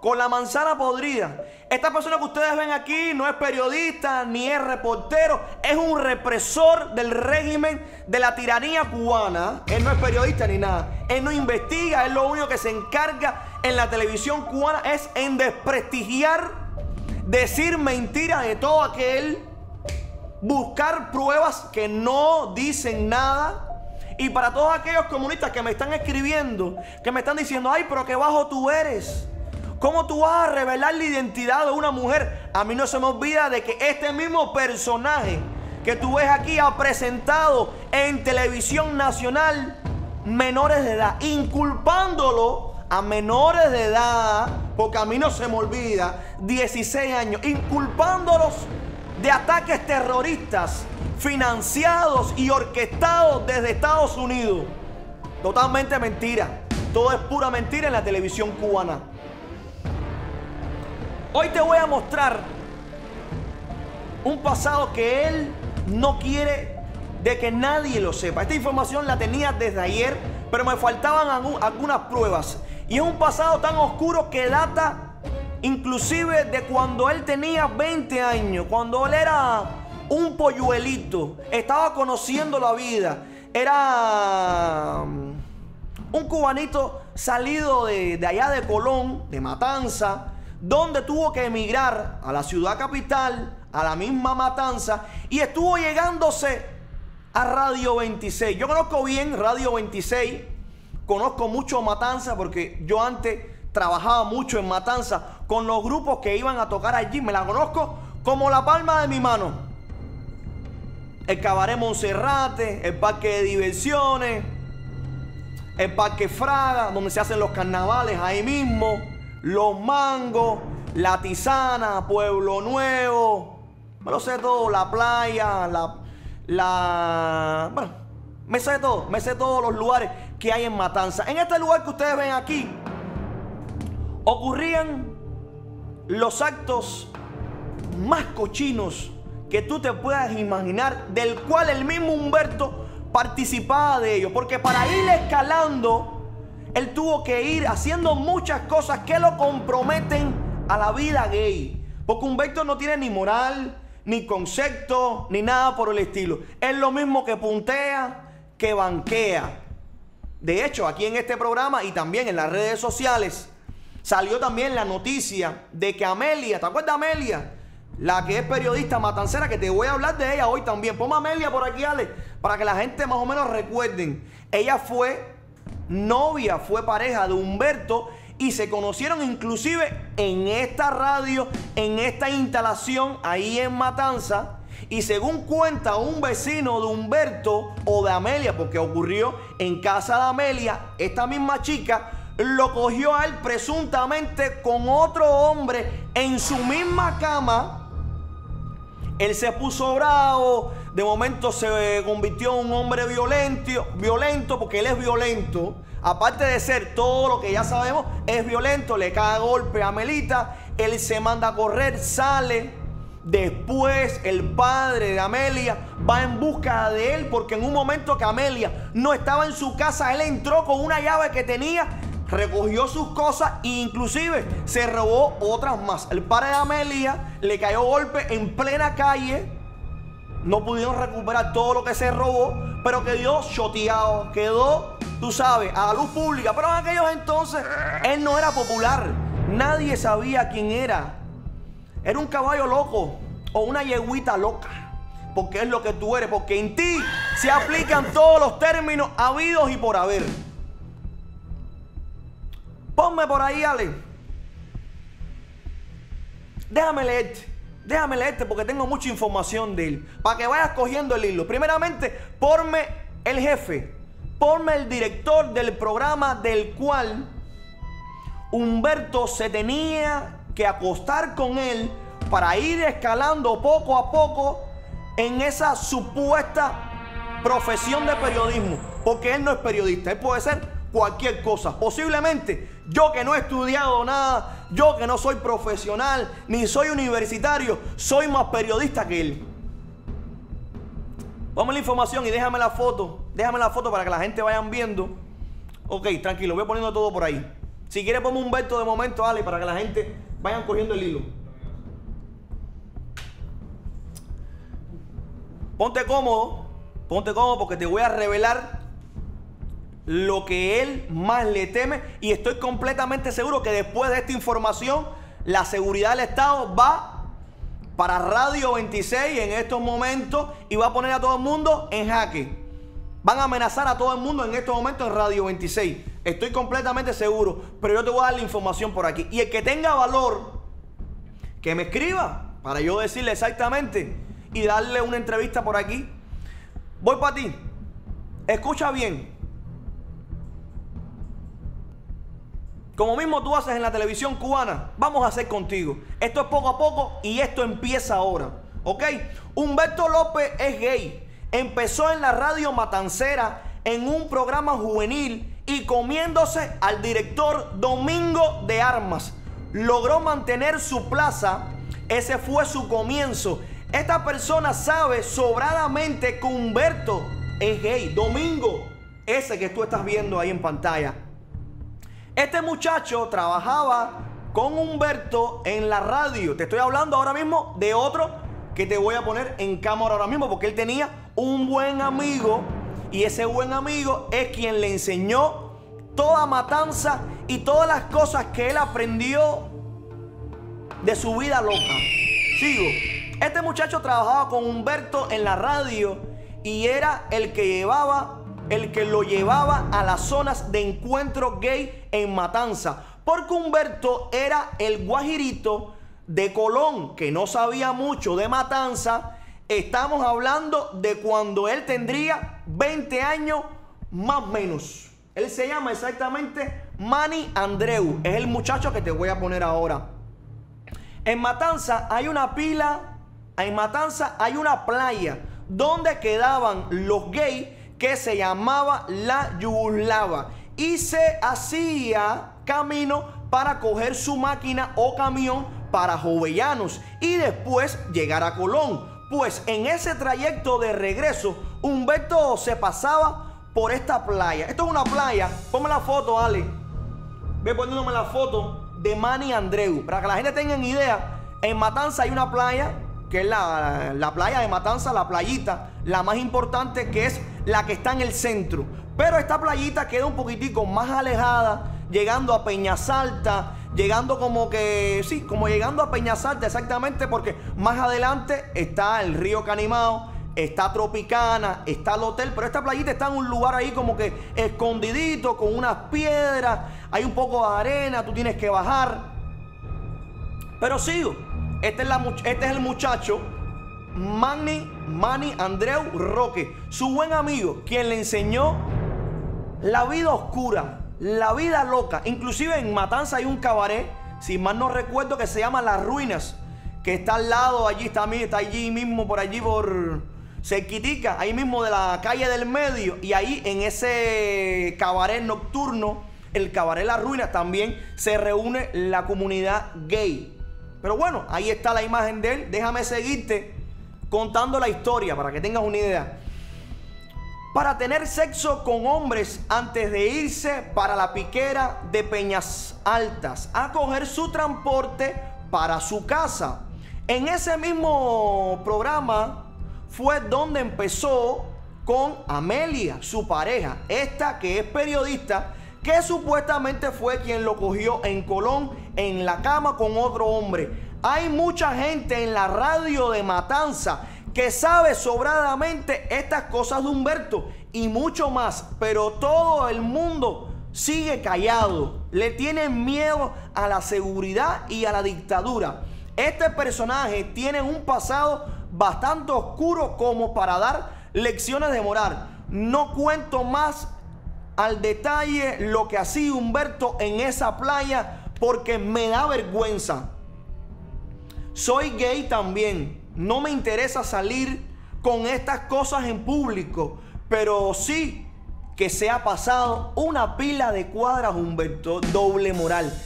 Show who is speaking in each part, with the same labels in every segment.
Speaker 1: con la manzana podrida. Esta persona que ustedes ven aquí no es periodista ni es reportero, es un represor del régimen de la tiranía cubana. Él no es periodista ni nada. Él no investiga, él lo único que se encarga en la televisión cubana es en desprestigiar, decir mentiras de todo aquel, buscar pruebas que no dicen nada. Y para todos aquellos comunistas que me están escribiendo, que me están diciendo, ay, pero qué bajo tú eres. ¿Cómo tú vas a revelar la identidad de una mujer? A mí no se me olvida de que este mismo personaje que tú ves aquí ha presentado en televisión nacional menores de edad, inculpándolo a menores de edad, porque a mí no se me olvida, 16 años, inculpándolos de ataques terroristas financiados y orquestados desde Estados Unidos. Totalmente mentira. Todo es pura mentira en la televisión cubana. Hoy te voy a mostrar un pasado que él no quiere de que nadie lo sepa. Esta información la tenía desde ayer, pero me faltaban algunas pruebas. Y es un pasado tan oscuro que data inclusive de cuando él tenía 20 años, cuando él era un polluelito, estaba conociendo la vida, era um, un cubanito salido de, de allá de Colón, de Matanza, donde tuvo que emigrar a la ciudad capital, a la misma Matanza, y estuvo llegándose a Radio 26. Yo conozco bien Radio 26, conozco mucho Matanza porque yo antes trabajaba mucho en Matanza con los grupos que iban a tocar allí, me la conozco como la palma de mi mano. El Cabaret Monserrate, el Parque de Diversiones, el Parque Fraga, donde se hacen los carnavales ahí mismo los Mangos, La Tizana, Pueblo Nuevo, me lo sé todo, la playa, la, bueno, me sé todo, me sé todos los lugares que hay en Matanza. En este lugar que ustedes ven aquí, ocurrían los actos más cochinos que tú te puedas imaginar, del cual el mismo Humberto participaba de ellos, porque para ir escalando él tuvo que ir haciendo muchas cosas que lo comprometen a la vida gay. Porque Humberto no tiene ni moral, ni concepto, ni nada por el estilo. Es lo mismo que puntea, que banquea. De hecho, aquí en este programa y también en las redes sociales, salió también la noticia de que Amelia, ¿te acuerdas Amelia? La que es periodista matancera, que te voy a hablar de ella hoy también. Ponme Amelia por aquí, Ale, para que la gente más o menos recuerden. Ella fue novia, fue pareja de Humberto y se conocieron inclusive en esta radio, en esta instalación ahí en Matanza. Y según cuenta un vecino de Humberto o de Amelia, porque ocurrió en casa de Amelia, esta misma chica lo cogió a él presuntamente con otro hombre en su misma cama. Él se puso bravo, de momento se convirtió en un hombre violento, violento porque él es violento. Aparte de ser todo lo que ya sabemos, es violento, le cae golpe a Melita, él se manda a correr, sale. Después el padre de Amelia va en busca de él porque en un momento que Amelia no estaba en su casa, él entró con una llave que tenía, recogió sus cosas e inclusive se robó otras más. El padre de Amelia le cayó golpe en plena calle no pudieron recuperar todo lo que se robó, pero quedó choteado, quedó, tú sabes, a la luz pública. Pero en aquellos entonces él no era popular, nadie sabía quién era. Era un caballo loco o una yeguita loca, porque es lo que tú eres, porque en ti se aplican todos los términos habidos y por haber. Ponme por ahí, Ale. Déjame leerte. Déjame leerte porque tengo mucha información de él. Para que vayas cogiendo el hilo. Primeramente, ponme el jefe. Ponme el director del programa del cual Humberto se tenía que acostar con él para ir escalando poco a poco en esa supuesta profesión de periodismo. Porque él no es periodista, él puede ser cualquier cosa. Posiblemente yo que no he estudiado nada, yo que no soy profesional, ni soy universitario, soy más periodista que él. Vamos la información y déjame la foto. Déjame la foto para que la gente vayan viendo. Ok, tranquilo, voy poniendo todo por ahí. Si quieres, ponme Humberto de momento, Ale, para que la gente vayan cogiendo el hilo. Ponte cómodo, ponte cómodo porque te voy a revelar lo que él más le teme y estoy completamente seguro que después de esta información la seguridad del Estado va para Radio 26 en estos momentos y va a poner a todo el mundo en jaque. Van a amenazar a todo el mundo en estos momentos en Radio 26. Estoy completamente seguro, pero yo te voy a dar la información por aquí. Y el que tenga valor, que me escriba para yo decirle exactamente y darle una entrevista por aquí. Voy para ti. Escucha bien. Como mismo tú haces en la televisión cubana, vamos a hacer contigo. Esto es poco a poco y esto empieza ahora. ¿Ok? Humberto López es gay. Empezó en la radio Matancera en un programa juvenil y comiéndose al director Domingo de Armas. Logró mantener su plaza. Ese fue su comienzo. Esta persona sabe sobradamente que Humberto es gay. Domingo, ese que tú estás viendo ahí en pantalla este muchacho trabajaba con Humberto en la radio. Te estoy hablando ahora mismo de otro que te voy a poner en cámara ahora mismo porque él tenía un buen amigo y ese buen amigo es quien le enseñó toda matanza y todas las cosas que él aprendió de su vida loca. Sigo. Este muchacho trabajaba con Humberto en la radio y era el que llevaba el que lo llevaba a las zonas de encuentro gay en Matanza. Porque Humberto era el guajirito de Colón, que no sabía mucho de Matanza. Estamos hablando de cuando él tendría 20 años más o menos. Él se llama exactamente Manny Andreu. Es el muchacho que te voy a poner ahora. En Matanza hay una pila, en Matanza hay una playa donde quedaban los gays que se llamaba la Yugoslava y se hacía camino para coger su máquina o camión para Jovellanos y después llegar a Colón. Pues en ese trayecto de regreso, Humberto se pasaba por esta playa. Esto es una playa. Ponme la foto, Ale. Ve poniéndome la foto de Manny Andreu. Para que la gente tenga idea, en Matanza hay una playa que es la, la, playa de Matanza, la playita, la más importante que es la que está en el centro. Pero esta playita queda un poquitico más alejada, llegando a Peñasalta, llegando como que, sí, como llegando a Peñasalta exactamente, porque más adelante está el río Canimao, está Tropicana, está el hotel, pero esta playita está en un lugar ahí como que escondidito, con unas piedras, hay un poco de arena, tú tienes que bajar. Pero sigo. Este es, este es el muchacho Manny, Manny Andreu Roque, su buen amigo, quien le enseñó la vida oscura, la vida loca. Inclusive en Matanza hay un cabaret, si mal no recuerdo, que se llama Las Ruinas, que está al lado, allí está, está allí mismo, por allí por Cerquitica, ahí mismo de la calle del medio, y ahí en ese cabaret nocturno, el cabaret Las Ruinas, también se reúne la comunidad gay. Pero bueno, ahí está la imagen de él. Déjame seguirte contando la historia para que tengas una idea. Para tener sexo con hombres antes de irse para la piquera de Peñas Altas a coger su transporte para su casa. En ese mismo programa fue donde empezó con Amelia, su pareja, esta que es periodista que supuestamente fue quien lo cogió en Colón en la cama con otro hombre. Hay mucha gente en la radio de Matanza que sabe sobradamente estas cosas de Humberto y mucho más, pero todo el mundo sigue callado. Le tienen miedo a la seguridad y a la dictadura. Este personaje tiene un pasado bastante oscuro como para dar lecciones de moral. No cuento más al detalle lo que hacía Humberto en esa playa porque me da vergüenza. Soy gay también. No me interesa salir con estas cosas en público, pero sí que se ha pasado una pila de cuadras, Humberto, doble moral.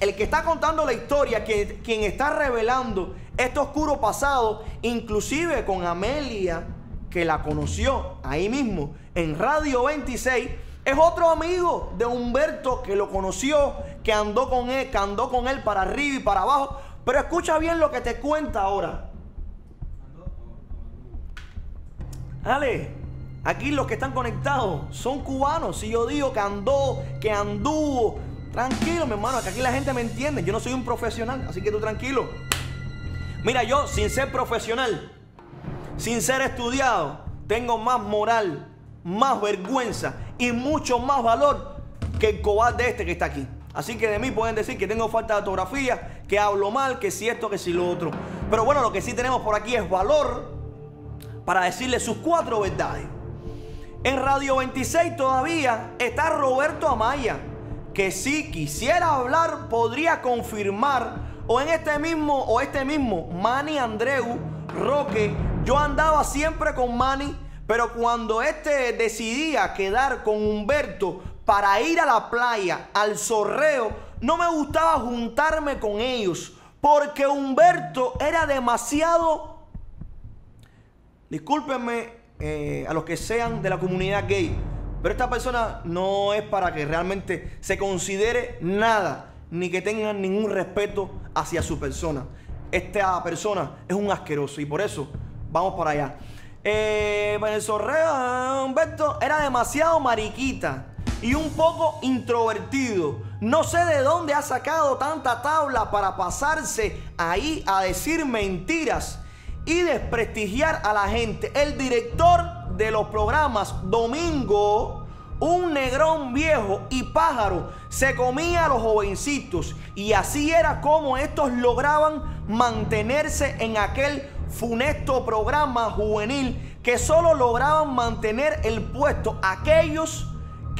Speaker 1: El que está contando la historia, quien está revelando este oscuro pasado, inclusive con Amelia, que la conoció ahí mismo en Radio 26, es otro amigo de Humberto que lo conoció, que andó con él, que andó con él para arriba y para abajo. Pero escucha bien lo que te cuenta ahora. Ale, aquí los que están conectados son cubanos. Si yo digo que andó, que anduvo, tranquilo, mi hermano, que aquí la gente me entiende. Yo no soy un profesional, así que tú tranquilo. Mira, yo sin ser profesional, sin ser estudiado, tengo más moral, más vergüenza y mucho más valor que el cobarde este que está aquí. Así que de mí pueden decir que tengo falta de ortografía, que hablo mal, que si esto, que si lo otro. Pero bueno, lo que sí tenemos por aquí es valor para decirle sus cuatro verdades. En Radio 26 todavía está Roberto Amaya, que si quisiera hablar podría confirmar, o en este mismo, o este mismo, Manny Andreu Roque, yo andaba siempre con Manny, pero cuando este decidía quedar con Humberto para ir a la playa, al zorreo, no me gustaba juntarme con ellos, porque Humberto era demasiado Discúlpenme eh, a los que sean de la comunidad gay, pero esta persona no es para que realmente se considere nada, ni que tengan ningún respeto hacia su persona. Esta persona es un asqueroso y por eso vamos para allá. Eh, el sorreo Humberto era demasiado mariquita y un poco introvertido. No sé de dónde ha sacado tanta tabla para pasarse ahí a decir mentiras y desprestigiar a la gente. El director de los programas Domingo, un negrón viejo y pájaro, se comía a los jovencitos y así era como estos lograban mantenerse en aquel funesto programa juvenil que solo lograban mantener el puesto aquellos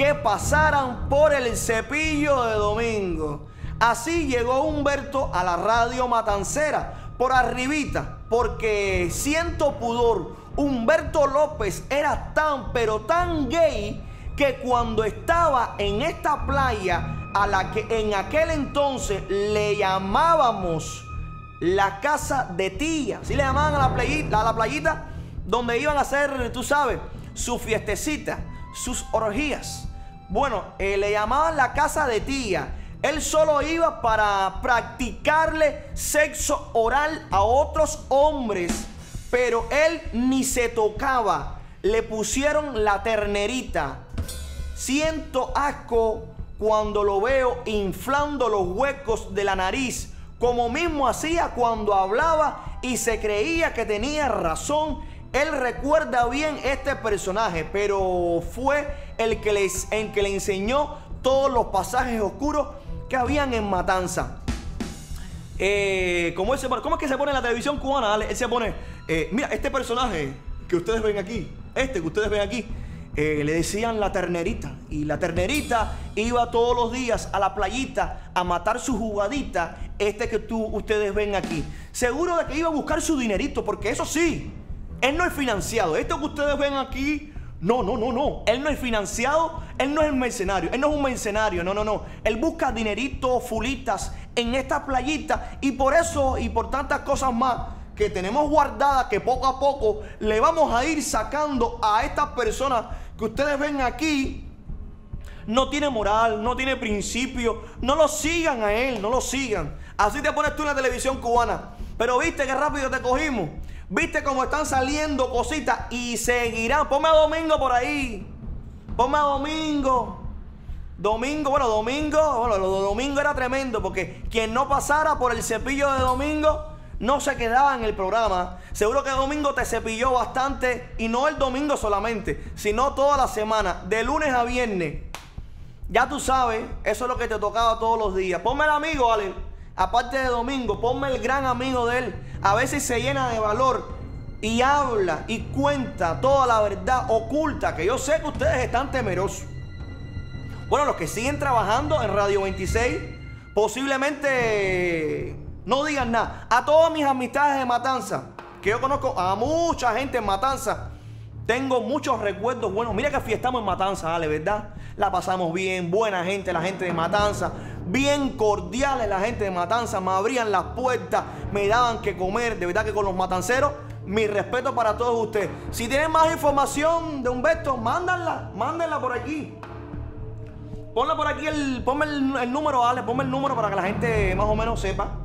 Speaker 1: que pasaran por el cepillo de domingo. Así llegó Humberto a la radio matancera por arribita porque siento pudor. Humberto López era tan, pero tan gay que cuando estaba en esta playa a la que en aquel entonces le llamábamos la casa de tía, si le llamaban a la playita, a la playita donde iban a hacer, tú sabes, su fiestecita, sus orgías. Bueno, eh, le llamaban la casa de tía él solo iba para practicarle sexo oral a otros hombres, pero él ni se tocaba. Le pusieron la ternerita. Siento asco cuando lo veo inflando los huecos de la nariz, como mismo hacía cuando hablaba y se creía que tenía razón. Él recuerda bien este personaje, pero fue el que, les, que le enseñó todos los pasajes oscuros que habían en Matanza. Eh, ¿cómo, es que se pone en la televisión cubana? Él se pone, eh, mira, este personaje que ustedes ven aquí, este que ustedes ven aquí, eh, le decían la ternerita. Y la ternerita iba todos los días a la playita a matar su jugadita, este que tú, ustedes ven aquí. Seguro de que iba a buscar su dinerito, porque eso sí, él no es financiado. Esto que ustedes ven aquí no, no, no, no. Él no es financiado, él no es mercenario, él no es un mercenario, no, no, no. Él busca dinerito, fulitas en esta playita y por eso y por tantas cosas más que tenemos guardadas que poco a poco le vamos a ir sacando a estas personas que ustedes ven aquí. No tiene moral, no tiene principio. No lo sigan a él, no lo sigan. Así te pones tú en la televisión cubana. Pero viste que rápido te cogimos. Viste cómo están saliendo cositas y seguirán. Ponme a Domingo por ahí. Ponme a Domingo. Domingo, bueno, Domingo, bueno, lo Domingo era tremendo porque quien no pasara por el cepillo de Domingo no se quedaba en el programa. Seguro que Domingo te cepilló bastante y no el domingo solamente, sino toda la semana, de lunes a viernes. Ya tú sabes, eso es lo que te tocaba todos los días. Ponme el amigo, Ale. Aparte de Domingo, ponme el gran amigo de él, a veces se llena de valor y habla y cuenta toda la verdad oculta, que yo sé que ustedes están temerosos. Bueno, los que siguen trabajando en Radio 26, posiblemente no digan nada. A todas mis amistades de Matanza, que yo conozco a mucha gente en Matanza, tengo muchos recuerdos buenos. Mira que fiestamos en Matanza, Ale, ¿verdad? La pasamos bien, buena gente, la gente de Matanza bien cordiales la gente de Matanza, me abrían las puertas, me daban que comer, de verdad que con los matanceros, mi respeto para todos ustedes. Si tienen más información de Humberto, mándanla, mándenla por aquí. Ponle por aquí el, ponme el, el número, dale, ponme el número para que la gente más o menos sepa.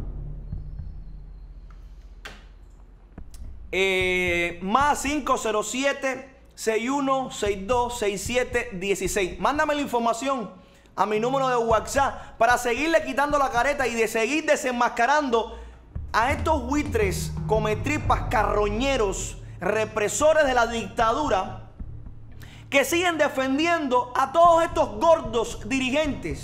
Speaker 1: Eh, más 507 6162 6716. Mándame la información a mi número de WhatsApp para seguirle quitando la careta y de seguir desenmascarando a estos buitres, cometripas, carroñeros, represores de la dictadura que siguen defendiendo a todos estos gordos dirigentes